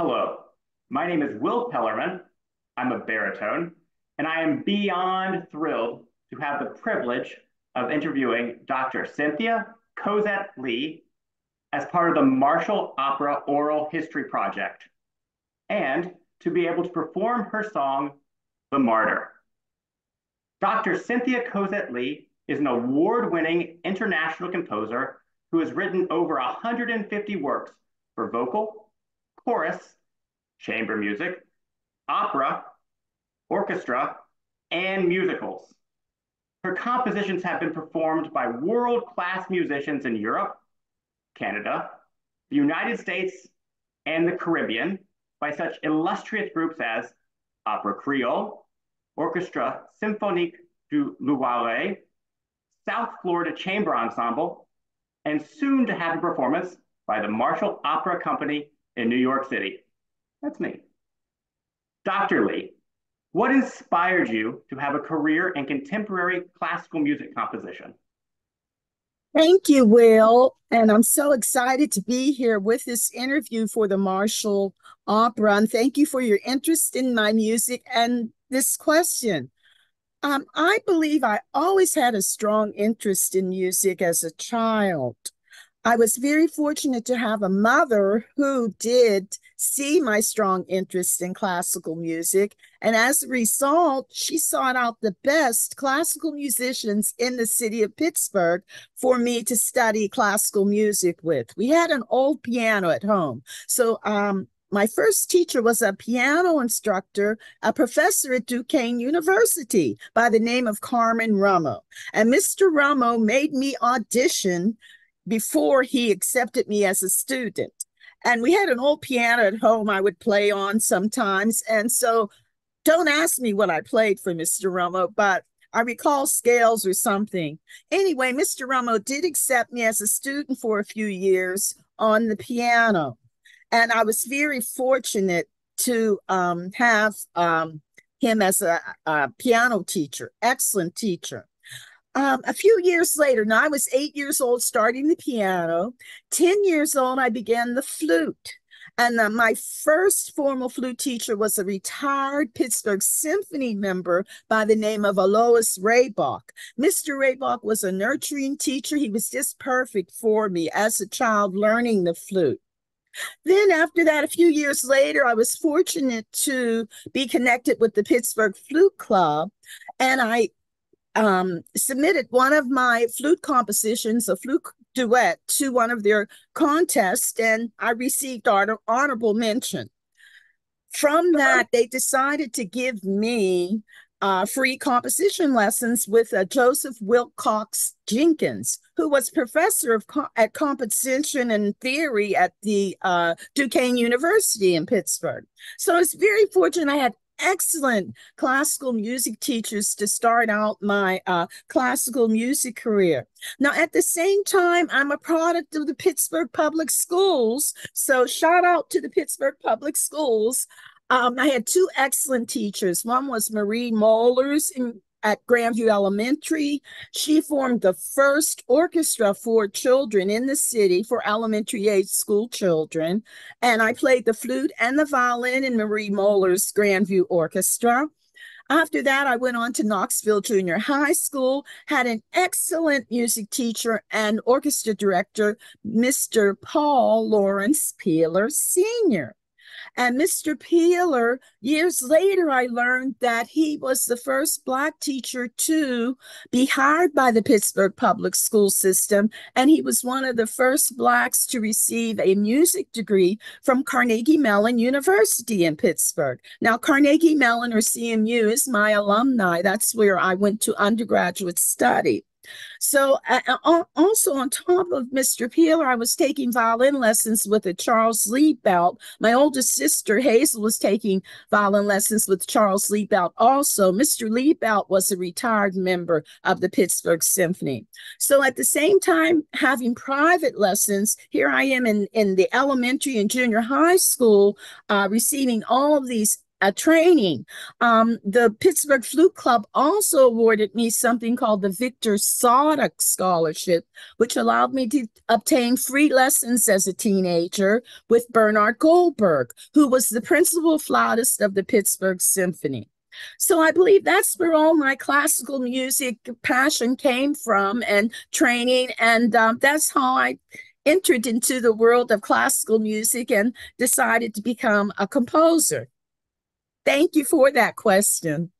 Hello, my name is Wil Kellerman. I'm a baritone, and I am beyond thrilled to have the privilege of interviewing Dr. Cynthia Cozette Lee as part of the Marshall Opera Oral History Project, and to be able to perform her song, The Martyr. Dr. Cynthia Cozette Lee is an award-winning international composer who has written over 150 works for vocal, chorus, chamber music, opera, orchestra, and musicals. Her compositions have been performed by world-class musicians in Europe, Canada, the United States, and the Caribbean by such illustrious groups as Opera Creole, Orchestra Symphonique du Loiret, South Florida Chamber Ensemble, and soon to have a performance by the Marshall Opera Company in New York City. That's me. Dr. Lee, what inspired you to have a career in contemporary classical music composition? Thank you, Wil. And I'm so excited to be here with this interview for the Marshall Opera. And thank you for your interest in my music and this question. Um, I believe I always had a strong interest in music as a child. I was very fortunate to have a mother who did see my strong interest in classical music. And as a result, she sought out the best classical musicians in the city of Pittsburgh for me to study classical music with. We had an old piano at home. So, um, my first teacher was a piano instructor, a professor at Duquesne University by the name of Carmen Rummo. And Mr. Rummo made me audition before he accepted me as a student. And we had an old piano at home I would play on sometimes. And so don't ask me what I played for Mr. Rummo, but I recall scales or something. Anyway, Mr. Rummo did accept me as a student for a few years on the piano. And I was very fortunate to um, have um, him as a, a piano teacher, excellent teacher. Um, a few years later, now I was eight years old starting the piano. 10 years old, I began the flute. And uh, my first formal flute teacher was a retired Pittsburgh Symphony member by the name of Alois Raybach. Mr. Raybach was a nurturing teacher. He was just perfect for me as a child learning the flute. Then, after that, a few years later, I was fortunate to be connected with the Pittsburgh Flute Club. And I um, submitted one of my flute compositions, a flute duet, to one of their contests, and I received honor- honorable mention. From that, they decided to give me uh, free composition lessons with uh, Joseph Wilcox Jenkins, who was professor of co- at composition and theory at the uh, Duquesne University in Pittsburgh. So I was very fortunate. I had excellent classical music teachers to start out my uh, classical music career. Now, at the same time, I'm a product of the Pittsburgh Public Schools. So, shout out to the Pittsburgh Public Schools. Um, I had two excellent teachers. One was Marie Mollers at Grandview Elementary. She formed the first orchestra for children in the city for elementary age school children. And I played the flute and the violin in Marie Moeller's Grandview Orchestra. After that, I went on to Knoxville Junior High School, had an excellent music teacher and orchestra director, Mr. Paul Lawrence Peeler Sr. And Mr. Peeler, years later, I learned that he was the first Black teacher to be hired by the Pittsburgh public school system. And he was one of the first Blacks to receive a music degree from Carnegie Mellon University in Pittsburgh. Now, Carnegie Mellon or CMU is my alumni. That's where I went to undergraduate study. So, uh, also on top of Mr. Peeler, I was taking violin lessons with a Charles Liebelt. My oldest sister Hazel was taking violin lessons with Charles Liebelt. Also, Mr. Liebelt was a retired member of the Pittsburgh Symphony. So, at the same time, having private lessons, here I am in, in the elementary and junior high school, uh, receiving all of these a training. Um, the Pittsburgh Flute Club also awarded me something called the Victor Saudek Scholarship, which allowed me to obtain free lessons as a teenager with Bernard Goldberg, who was the principal flautist of the Pittsburgh Symphony. So I believe that's where all my classical music passion came from and training. And um, that's how I entered into the world of classical music and decided to become a composer. Thank you for that question.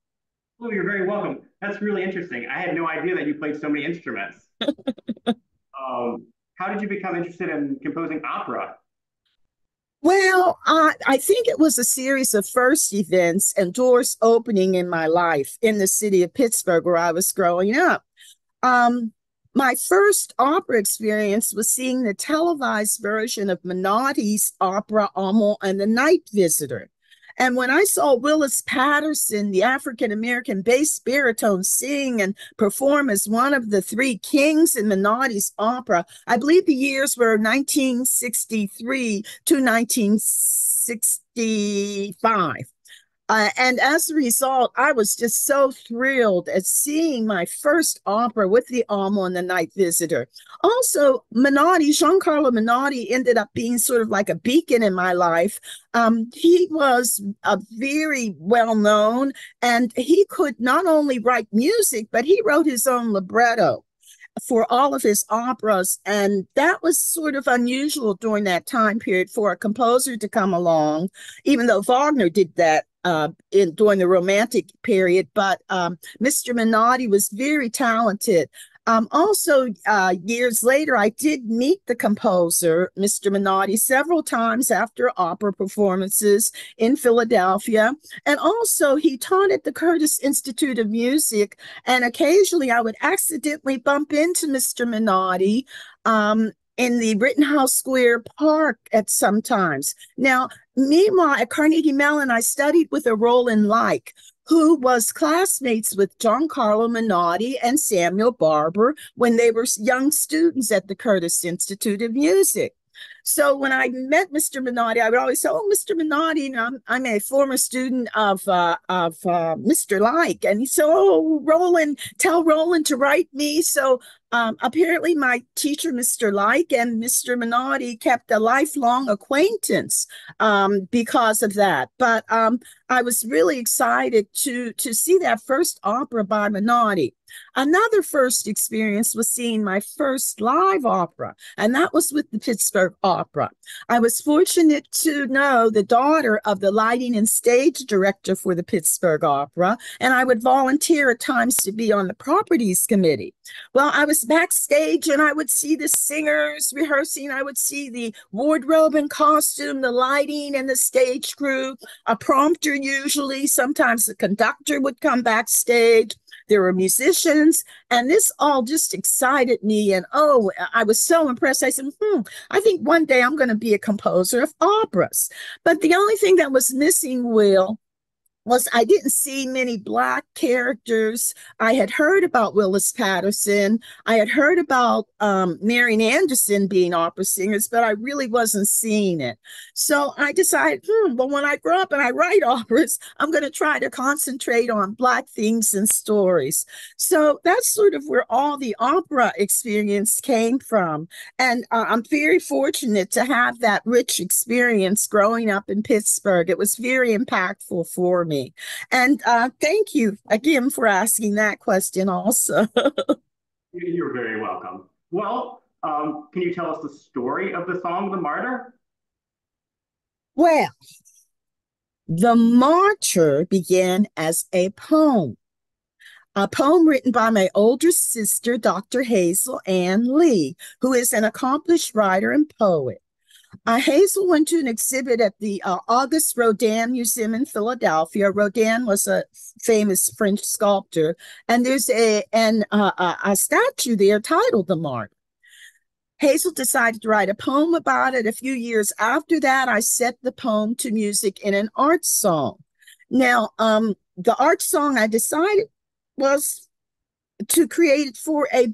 Oh, you're very welcome. That's really interesting. I had no idea that you played so many instruments. um, how did you become interested in composing opera? Well, uh, I think it was a series of first events and doors opening in my life in the city of Pittsburgh where I was growing up. Um, my first opera experience was seeing the televised version of Menotti's opera Amahl and the Night Visitor. And when I saw Willis Patterson, the African American bass baritone, sing and perform as one of the three kings in Menotti's opera, I believe the years were 1963 to 1965. Uh, and as a result, I was just so thrilled at seeing my first opera with the Amahl and the Night Visitor. Also, Menotti, Giancarlo Menotti, ended up being sort of like a beacon in my life. Um, he was a very well known, and he could not only write music, but he wrote his own libretto for all of his operas. And that was sort of unusual during that time period for a composer to come along, even though Wagner did that uh, in during the Romantic period. But um, Mr. Menotti was very talented. Um, also, uh, years later, I did meet the composer, Mr. Menotti, several times after opera performances in Philadelphia. And also, he taught at the Curtis Institute of Music. And occasionally, I would accidentally bump into Mr. Menotti um, in the Rittenhouse Square Park at some times. Now, meanwhile, at Carnegie Mellon, I studied with a Roland Leich, who was classmates with Giancarlo Menotti and Samuel Barber when they were young students at the Curtis Institute of Music. So when I met Mr. Menotti, I would always say, "Oh, Mr. Menotti, you know, I'm, I'm a former student of uh, of uh, Mr. Leich," and he said, "Oh, Roland, tell Roland to write me." So um, apparently, my teacher, Mr. Leich, and Mr. Menotti kept a lifelong acquaintance um, because of that. But um, I was really excited to to see that first opera by Menotti. Another first experience was seeing my first live opera, and that was with the Pittsburgh Opera. I was fortunate to know the daughter of the lighting and stage director for the Pittsburgh Opera, and I would volunteer at times to be on the properties committee. Well, I was backstage and I would see the singers rehearsing. I would see the wardrobe and costume, the lighting and the stage crew, a prompter usually. Sometimes the conductor would come backstage. There were musicians, and this all just excited me. And oh, I was so impressed. I said, hmm, I think one day I'm going to be a composer of operas. But the only thing that was missing, Wil, was I didn't see many black characters. I had heard about Willis Patterson. I had heard about um, Marian Anderson being opera singers, but I really wasn't seeing it. So I decided, hmm, well, when I grow up and I write operas, I'm going to try to concentrate on black themes and stories. So that's sort of where all the opera experience came from. And uh, I'm very fortunate to have that rich experience growing up in Pittsburgh. It was very impactful for me me. And uh, thank you again for asking that question also. You're very welcome. Well, um, can you tell us the story of the song, The Martyr? Well, The Martyr began as a poem. A poem written by my older sister, Dr. Hazel Ann Lee, who is an accomplished writer and poet. Uh, Hazel went to an exhibit at the uh, Auguste Rodin Museum in Philadelphia. Rodin was a famous French sculptor, and there's a an uh, a statue there titled "The Martyr." Hazel decided to write a poem about it. A few years after that, I set the poem to music in an art song. Now, um, the art song I decided was to create for a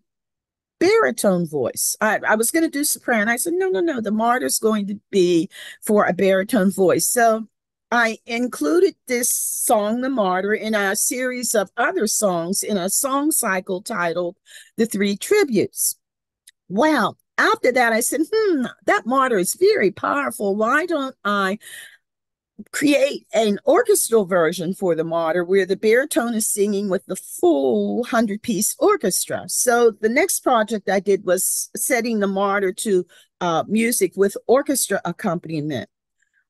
baritone voice. I, I was going to do soprano. I said, no, no, no, the martyr's going to be for a baritone voice. So I included this song, The Martyr, in a series of other songs in a song cycle titled The Three Tributes. Well, after that, I said, hmm, that martyr is very powerful. Why don't I create an orchestral version for the martyr where the baritone is singing with the full 100 piece orchestra. So the next project I did was setting the martyr to uh, music with orchestra accompaniment.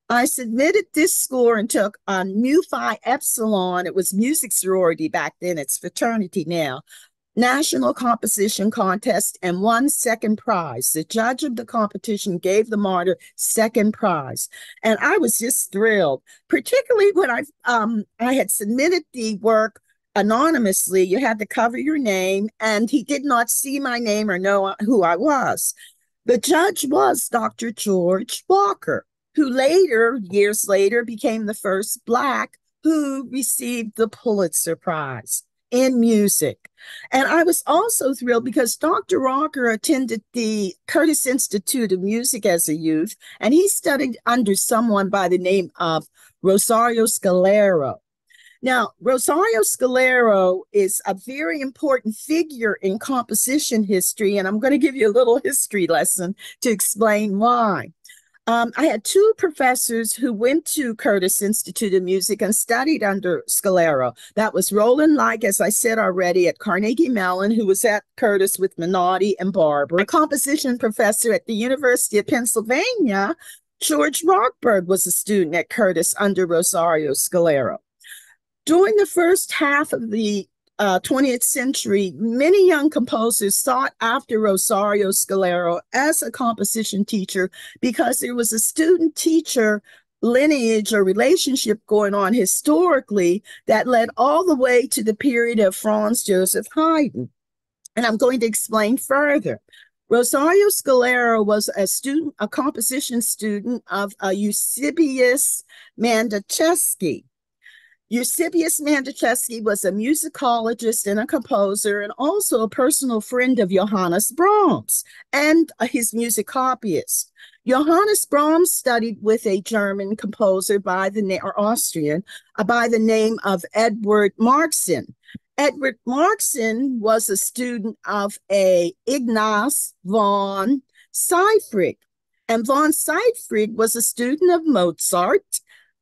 I submitted this score and took a Mu Phi Epsilon. It was music sorority back then, it's fraternity now national composition contest and won second prize. The judge of the competition gave the martyr second prize. And I was just thrilled, particularly when I um I had submitted the work anonymously. You had to cover your name, and he did not see my name or know who I was. The judge was Dr. George Walker, who later, years later, became the first Black who received the Pulitzer Prize in music. And I was also thrilled because Dr. Rocker attended the Curtis Institute of Music as a youth, and he studied under someone by the name of Rosario Scalero. Now, Rosario Scalero is a very important figure in composition history, and I'm going to give you a little history lesson to explain why. Um, I had two professors who went to Curtis Institute of Music and studied under Scalero. That was Roland Leich, as I said already, at Carnegie Mellon, who was at Curtis with Menotti and Barber. A composition professor at the University of Pennsylvania, George Rochberg, was a student at Curtis under Rosario Scalero. During the first half of the uh, 20th century, many young composers sought after Rosario Scalero as a composition teacher because there was a student teacher lineage or relationship going on historically that led all the way to the period of Franz Joseph Haydn. And I'm going to explain further. Rosario Scalero was a student, a composition student of uh, Eusebius Mandyczewski. Eusebius Mandyczewski was a musicologist and a composer, and also a personal friend of Johannes Brahms and his music copyist. Johannes Brahms studied with a German composer by the name, or Austrian, uh, by the name of Edward Marxsen. Edward Marxsen was a student of a Ignaz von Seyfried, and von Seyfried was a student of Mozart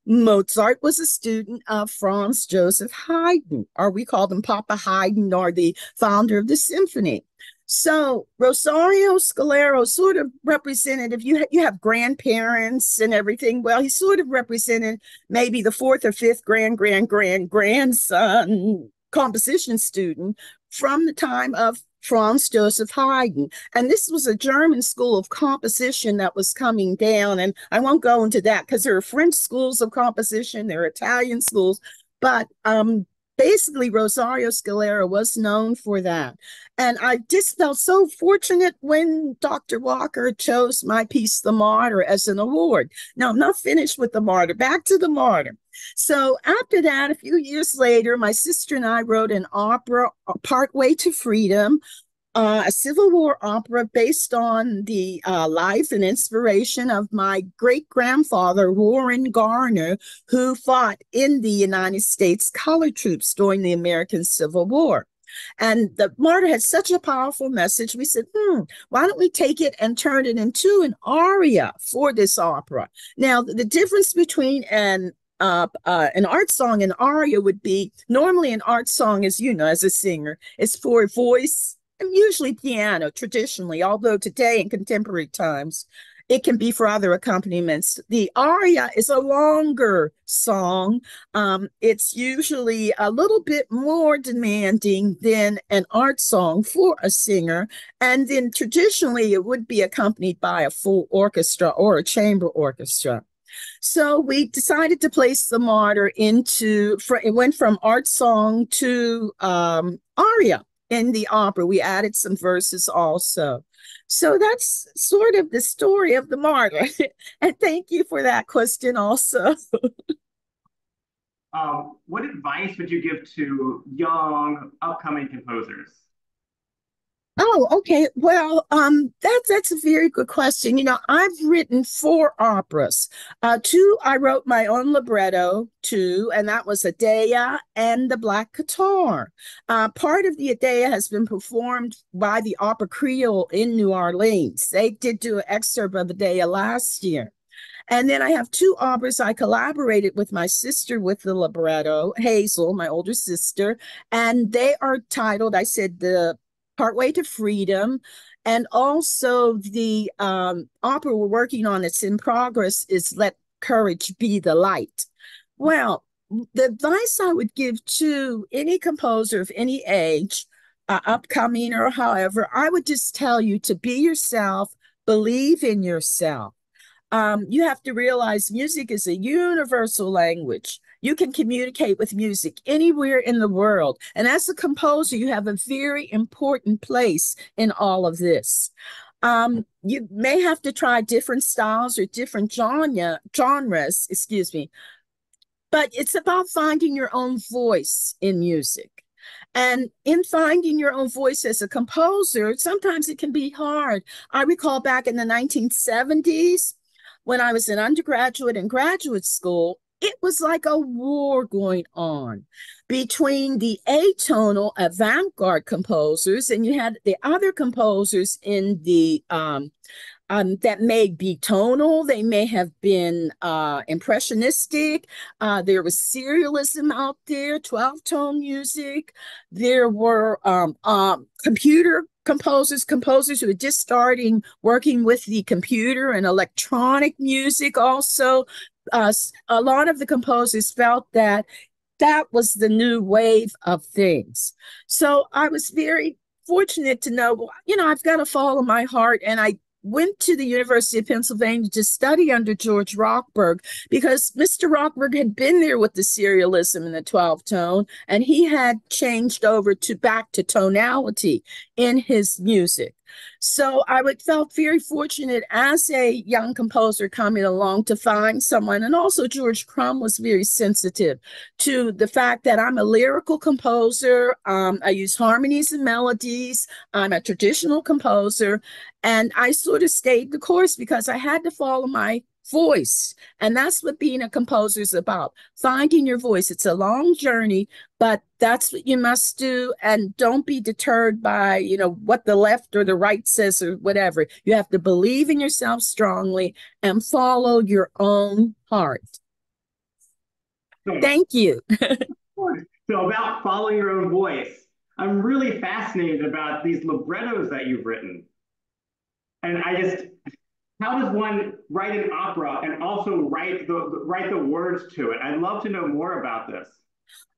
Mozart was a student of Franz Joseph Haydn, or we call him Papa Haydn, or the founder of the symphony. So Rosario Scalero sort of represented, if you ha- you have grandparents and everything, well, he sort of represented maybe the fourth or fifth grand grand grand grandson composition student from the time of Franz Joseph Haydn. And this was a German school of composition that was coming down. And I won't go into that because there are French schools of composition, there are Italian schools, but um, basically Rosario Scalero was known for that. And I just felt so fortunate when Dr. Walker chose my piece, The Martyr, as an award. Now, I'm not finished with The Martyr, back to The Martyr. So after that, a few years later, my sister and I wrote an opera, uh, Partway to Freedom, uh, a Civil War opera based on the uh, life and inspiration of my great grandfather, Warren Garner, who fought in the United States colored troops during the American Civil War. And the martyr had such a powerful message. We said, hmm, why don't we take it and turn it into an aria for this opera? Now, the difference between an uh, uh, an art song and aria would be normally an art song, as you know, as a singer, is for voice usually piano traditionally, although today in contemporary times, it can be for other accompaniments. The aria is a longer song. Um, it's usually a little bit more demanding than an art song for a singer. And then traditionally, it would be accompanied by a full orchestra or a chamber orchestra. So we decided to place the martyr into, it went from art song to um, aria in the opera. We added some verses also. So that's sort of the story of the martyr. and thank you for that question also. um, what advice would you give to young upcoming composers? Oh, okay. Well, um, that that's a very good question. You know, I've written four operas. Uh, two I wrote my own libretto to, and that was Aida and the Black Guitar. Uh, part of the Aida has been performed by the Opera Creole in New Orleans. They did do an excerpt of Aida last year. And then I have two operas I collaborated with my sister with the libretto, Hazel, my older sister, and they are titled, I said, the Partway to Freedom. And also the um, opera we're working on that's in progress is Let Courage Be the Light. Well, the advice I would give to any composer of any age, uh, upcoming or however, I would just tell you to be yourself, believe in yourself. Um, you have to realize music is a universal language. You can communicate with music anywhere in the world. And as a composer, you have a very important place in all of this. Um, you may have to try different styles or different genre, genres, excuse me, but it's about finding your own voice in music. And in finding your own voice as a composer, sometimes it can be hard. I recall back in the 1970s when I was an undergraduate and graduate school, it was like a war going on between the atonal avant-garde composers and you had the other composers in the um, um, that may be tonal, they may have been uh, impressionistic. Uh, there was serialism out there, 12 tone music. There were um, um, computer composers, composers who were just starting working with the computer and electronic music also uh, a lot of the composers felt that that was the new wave of things. So I was very fortunate to know, you know, I've got to follow my heart. And I went to the University of Pennsylvania to study under George Rochberg because Mr. Rochberg had been there with the serialism in the 12 tone and he had changed over to back to tonality in his music. So I would felt very fortunate as a young composer coming along to find someone. And also George Crumb was very sensitive to the fact that I'm a lyrical composer. Um, I use harmonies and melodies. I'm a traditional composer. And I sort of stayed the course because I had to follow my voice. And that's what being a composer is about finding your voice. It's a long journey, but that's what you must do. And don't be deterred by, you know, what the left or the right says or whatever. You have to believe in yourself strongly and follow your own heart. Thank you. so, about following your own voice, I'm really fascinated about these librettos that you've written. And I just, how does one write an opera and also write the write the words to it? I'd love to know more about this.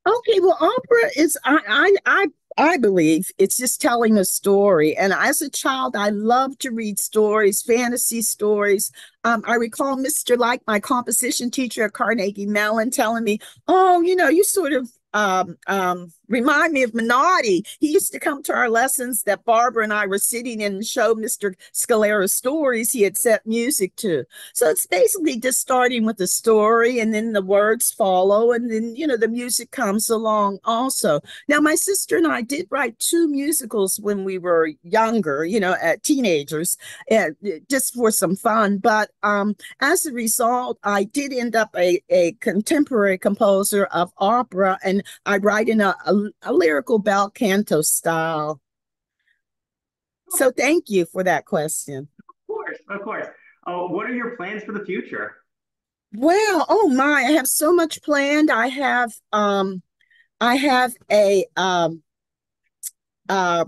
Okay, well, opera is I I I I believe it's just telling a story. And as a child, I loved to read stories, fantasy stories. Um, I recall Mr. Leich, my composition teacher at Carnegie Mellon, telling me, "Oh, you know, you sort of um, um, remind me of Menotti. He used to come to our lessons that Barber and I were sitting in and show Mr. Scalero stories he had set music to. So it's basically just starting with the story and then the words follow and then, you know, the music comes along also. Now, my sister and I did write two musicals when we were younger, you know, at teenagers, uh, just for some fun. But um, as a result, I did end up a, a contemporary composer of opera and I write in a, a, a lyrical bel canto style. So thank you for that question. Of course, of course. Oh, what are your plans for the future? Well, oh my, I have so much planned. I have um I have a um uh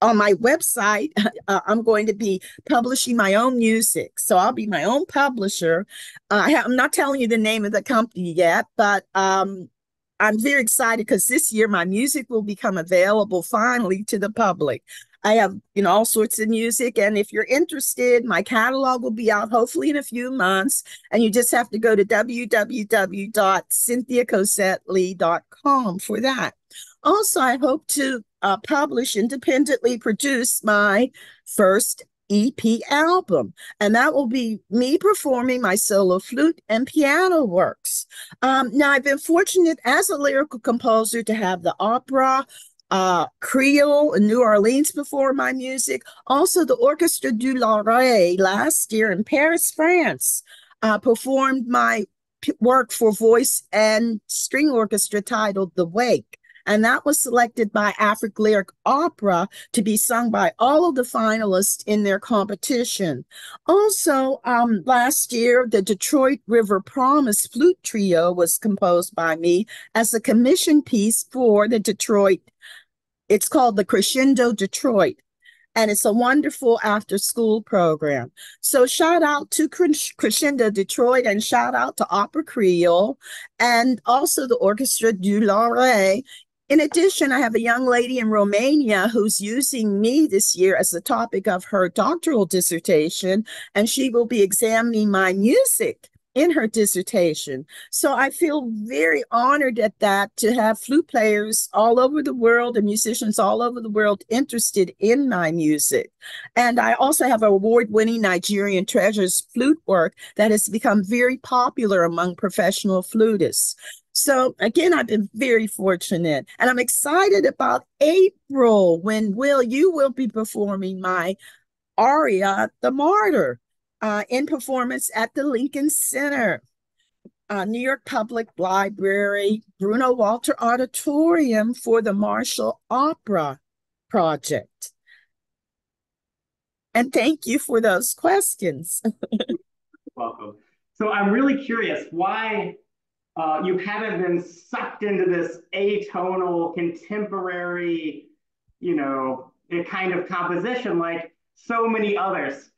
on my website, uh, I'm going to be publishing my own music. So I'll be my own publisher. Uh, I am not telling you the name of the company yet, but um, I'm very excited because this year my music will become available finally to the public. I have, you know, all sorts of music. And if you're interested, my catalog will be out hopefully in a few months. And you just have to go to www.cynthiacozettelee.com for that. Also, I hope to uh, publish independently produce my first EP album, and that will be me performing my solo flute and piano works. Um, now, I've been fortunate as a lyrical composer to have the opera uh, Creole in New Orleans before my music. Also, the Orchestre du Loiret last year in Paris, France, uh, performed my work for voice and string orchestra titled The Wake. And that was selected by Afric Lyric Opera to be sung by all of the finalists in their competition. Also, um, last year, the Detroit River Promise Flute Trio was composed by me as a commission piece for the Detroit. It's called the Crescendo Detroit and it's a wonderful after school program. So shout out to Crescendo Detroit and shout out to Opera Creole and also the Orchestra du Loiret. In addition, I have a young lady in Romania who's using me this year as the topic of her doctoral dissertation, and she will be examining my music in her dissertation. So I feel very honored at that to have flute players all over the world and musicians all over the world interested in my music. And I also have award winning Nigerian Treasures flute work that has become very popular among professional flutists. So again, I've been very fortunate and I'm excited about April when Wil, you will be performing my aria, The Martyr uh, in performance at the Lincoln Center, uh, New York Public Library, Bruno Walter Auditorium for the Marshall Opera Project. And thank you for those questions. Welcome. So I'm really curious why uh, you haven't been sucked into this atonal, contemporary, you know, kind of composition like so many others.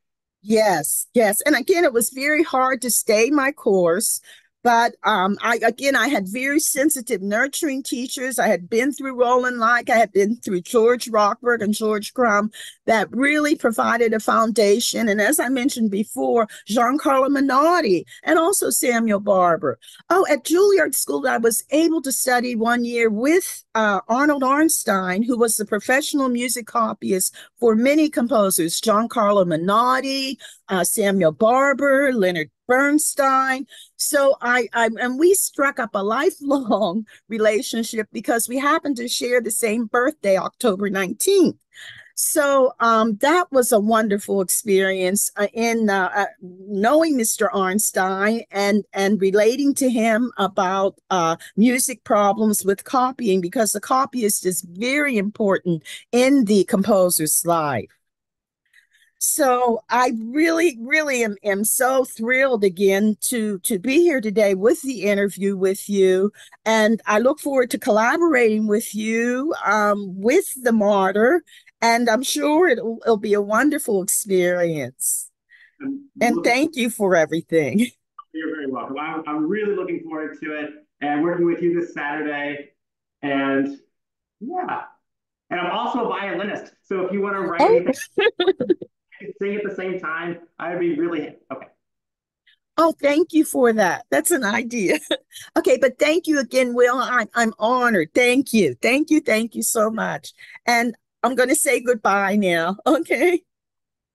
Yes, yes. And again, it was very hard to stay my course but um, I again, I had very sensitive, nurturing teachers. I had been through Roland Leich, I had been through George Rochberg and George Crumb that really provided a foundation. And as I mentioned before, Giancarlo Menotti and also Samuel Barber. Oh, at Juilliard School, I was able to study one year with uh, Arnold Arnstein, who was the professional music copyist for many composers, Giancarlo Menotti, uh, Samuel Barber, Leonard Bernstein. So I, I and we struck up a lifelong relationship because we happened to share the same birthday, October 19th. So um, that was a wonderful experience uh, in uh, uh, knowing Mr. Arnstein and and relating to him about uh, music problems with copying because the copyist is very important in the composer's life. So I really, really am, am so thrilled again to to be here today with the interview with you, and I look forward to collaborating with you um, with the Martyr, and I'm sure it'll, it'll be a wonderful experience. and thank you for everything. You're very welcome. I'm, I'm really looking forward to it and working with you this Saturday, and yeah. And I'm also a violinist, so if you want to write oh. sing at the same time, I'd be really okay. Oh, thank you for that. That's an idea. okay, but thank you again, Wil. I'm I'm honored. Thank you. Thank you. Thank you so much. And I'm going to say goodbye now. Okay.